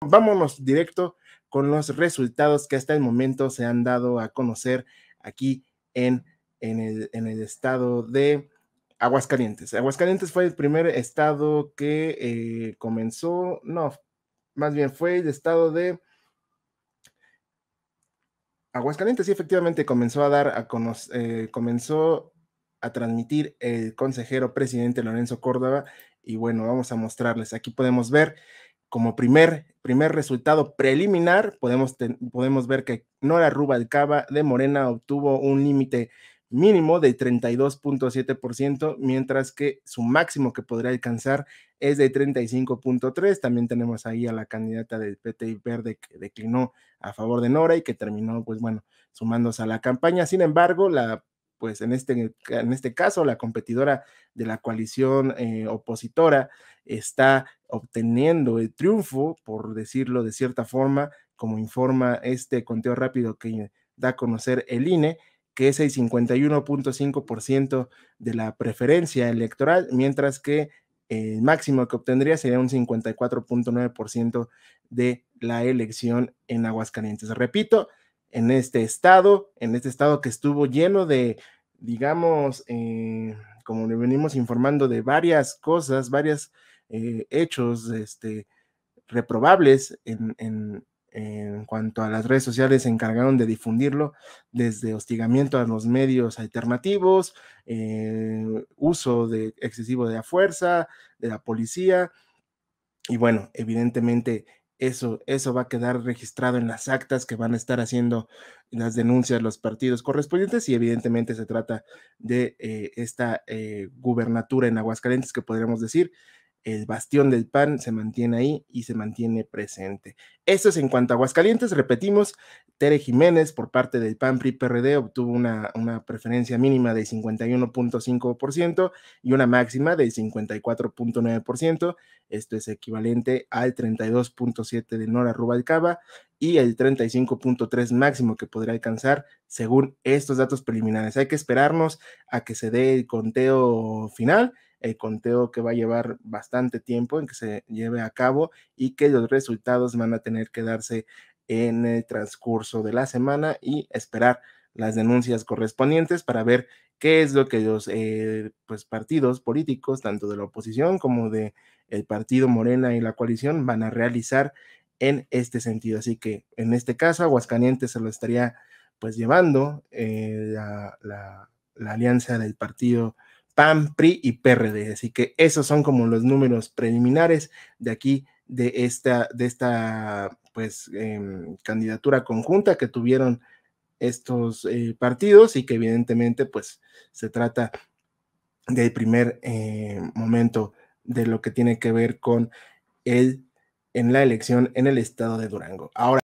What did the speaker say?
vámonos directo con los resultados que hasta el momento se han dado a conocer aquí en, en, el, estado de Aguascalientes. Aguascalientes fue el primer estado que eh, comenzó, no, más bien fue el estado de Aguascalientes, sí, efectivamente comenzó a dar a eh, comenzó a transmitir el consejero presidente Lorenzo Córdoba. Y bueno, vamos a mostrarles. Aquí podemos ver como primer, primer resultado preliminar, podemos, podemos ver que Nora Rubalcaba de Morena obtuvo un límite mínimo de 32.7%, mientras que su máximo que podría alcanzar es de 35.3%. También tenemos ahí a la candidata del PT Verde que declinó a favor de Nora y que terminó, pues bueno, sumándose a la campaña. Sin embargo, la pues en este, en este caso la competidora de la coalición eh, opositora está obteniendo el triunfo, por decirlo de cierta forma, como informa este conteo rápido que da a conocer el INE, que es el 51.5% de la preferencia electoral, mientras que el máximo que obtendría sería un 54.9% de la elección en Aguascalientes. Repito, en este estado, en este estado que estuvo lleno de, digamos, eh, como le venimos informando, de varias cosas, varios eh, hechos este, reprobables en, en, en cuanto a las redes sociales se encargaron de difundirlo desde hostigamiento a los medios alternativos, eh, uso de excesivo de la fuerza, de la policía. Y bueno, evidentemente eso, eso va a quedar registrado en las actas que van a estar haciendo las denuncias los partidos correspondientes y evidentemente se trata de eh, esta eh, gubernatura en Aguascalientes que podríamos decir el bastión del PAN se mantiene ahí y se mantiene presente. Esto es en cuanto a Aguascalientes, repetimos, Tere Jiménez por parte del PAN PRI PRD obtuvo una, una preferencia mínima de 51.5% y una máxima de 54.9%. Esto es equivalente al 32.7 de Nora Rubalcaba y el 35.3 máximo que podrá alcanzar según estos datos preliminares. Hay que esperarnos a que se dé el conteo final el conteo que va a llevar bastante tiempo en que se lleve a cabo y que los resultados van a tener que darse en el transcurso de la semana y esperar las denuncias correspondientes para ver qué es lo que los eh, pues, partidos políticos, tanto de la oposición como de el partido Morena y la coalición, van a realizar en este sentido. Así que en este caso, Aguascalientes se lo estaría pues llevando eh, la, la, la, alianza del partido PAN, PRI y PRD. Así que esos son como los números preliminares de aquí, de esta, de esta pues, eh, candidatura conjunta que tuvieron estos eh, partidos y que evidentemente pues se trata del primer eh, momento de lo que tiene que ver con el en la elección en el estado de Durango. Ahora